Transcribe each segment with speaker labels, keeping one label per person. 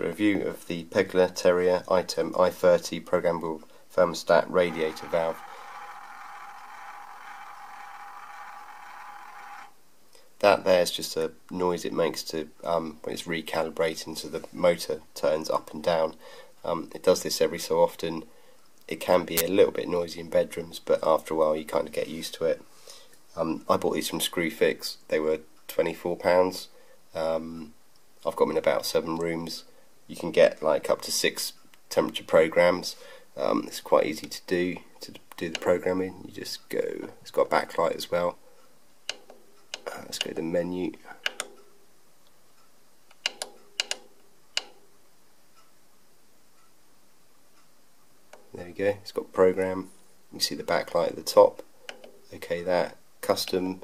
Speaker 1: review of the Pegler Terrier i-Temp i30 programmable thermostat radiator valve. That there is just a noise it makes to um, when it's recalibrating so the motor turns up and down. Um, it does this every so often. It can be a little bit noisy in bedrooms, but after a while you kind of get used to it. Um, I bought these from Screwfix. They were £24. Um, I've got them in about seven rooms. You can get like up to six temperature programs. Um, it's quite easy to do to do the programming. You just go. It's got backlight as well. Uh, let's go to the menu. There we go. It's got program. You see the backlight at the top. Okay, that custom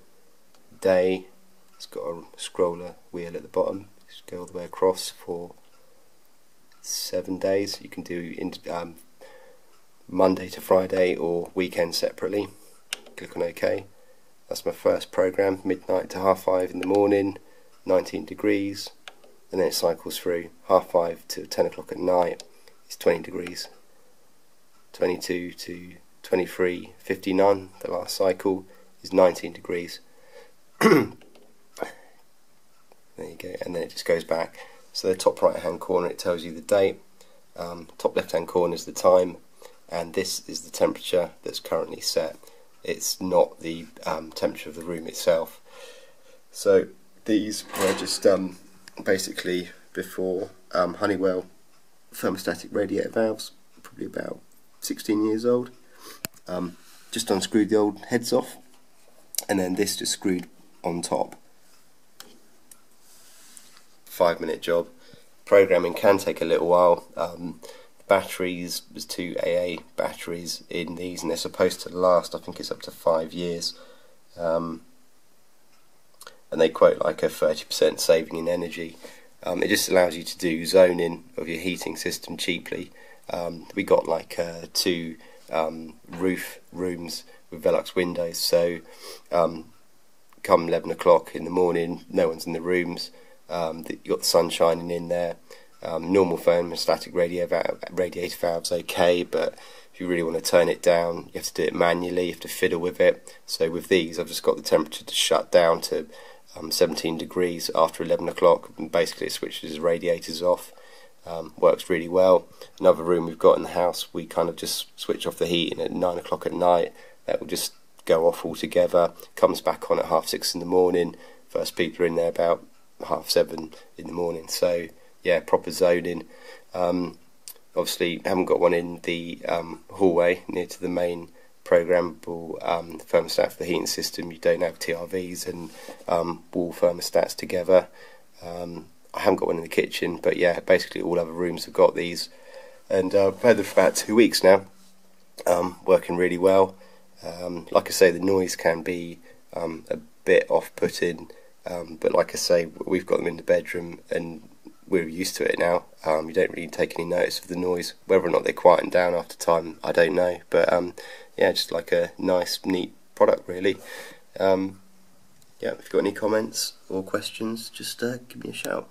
Speaker 1: day. It's got a scroller wheel at the bottom just go all the way across for seven days. You can do in, um, Monday to Friday or weekend separately. Click on OK. That's my first program, midnight to half five in the morning, 19 degrees, and then it cycles through half five to 10 o'clock at night. It's 20 degrees. 22 to 23, 59. The last cycle is 19 degrees. there you go and then it just goes back so the top right hand corner it tells you the date. Um, top left hand corner is the time. And this is the temperature that's currently set. It's not the um, temperature of the room itself. So these were just um, basically before um, Honeywell thermostatic radiator valves probably about 16 years old. Um, just unscrewed the old heads off. And then this just screwed on top five minute job. Programming can take a little while. Um, batteries, there's two AA batteries in these, and they're supposed to last, I think it's up to five years. Um, and they quote like a 30% saving in energy. Um, it just allows you to do zoning of your heating system cheaply. Um, we got like uh, two um, roof rooms with Velux windows, so um, come 11 o'clock in the morning, no one's in the rooms. Um, you got the sun shining in there. Um, normal thermostatic radiator, radiator valves okay, but if you really want to turn it down, you have to do it manually. You have to fiddle with it. So with these, I've just got the temperature to shut down to um, 17 degrees after 11 o'clock. And basically, it switches radiators off. Um, works really well. Another room we've got in the house, we kind of just switch off the heating at 9 o'clock at night. That will just go off altogether. Comes back on at half six in the morning. First people are in there about half seven in the morning. So yeah, proper zoning. Um, obviously, haven't got one in the um, hallway near to the main programmable um, thermostat for the heating system. You don't have TRVs and um, wall thermostats together. Um, I haven't got one in the kitchen, but yeah, basically all other rooms have got these. And uh, I've had them for about two weeks now, um, working really well. like I say, the noise can be a bit off-putting um, but like I say, we've got them in the bedroom and we're used to it now. Um, you don't really take any notice of the noise. Whether or not they quieten down after time, I don't know. But um, yeah, just like a nice, neat product, really. Um, yeah, if you've got any comments or questions, just uh, give me a shout.